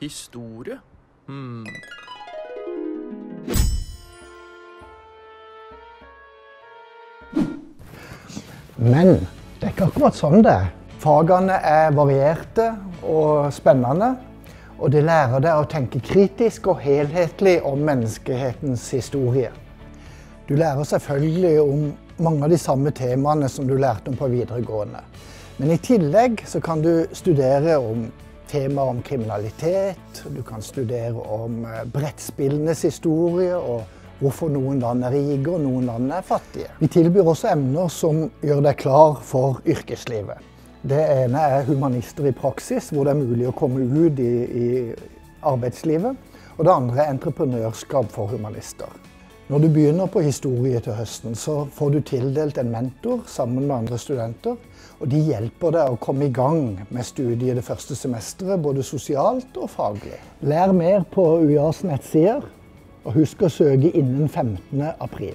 Historie? Hm Men det er ikke akkurat sånn det er. Fagene er varierte og spennende. Og det lærer deg å tenke kritisk og helhetlig om menneskehetens historie. Du lærer selvfølgelig om mange av de samme temaene som du lærte om på videregående. Men i tillegg så kan du studere om temaer om kriminalitet, du kan studere om eh, brettspillenes historie og hvorfor noen land er rike og noen land er fattige. Vi tilbyr også emner som gjør deg klar for yrkeslivet. Det ene er humanister i praksis, hvor det er mulig å komme ut i, i arbeidslivet. Og det andre er entreprenørskap for humanister. Når du begynner på historie til høsten, så får du tildelt en mentor sammen med andre studenter. Og de hjelper deg å komme i gang med studiet det første semesteret, både sosialt og faglig. Lær mer på UiAs nettsider, og husk å søke innen 15. april.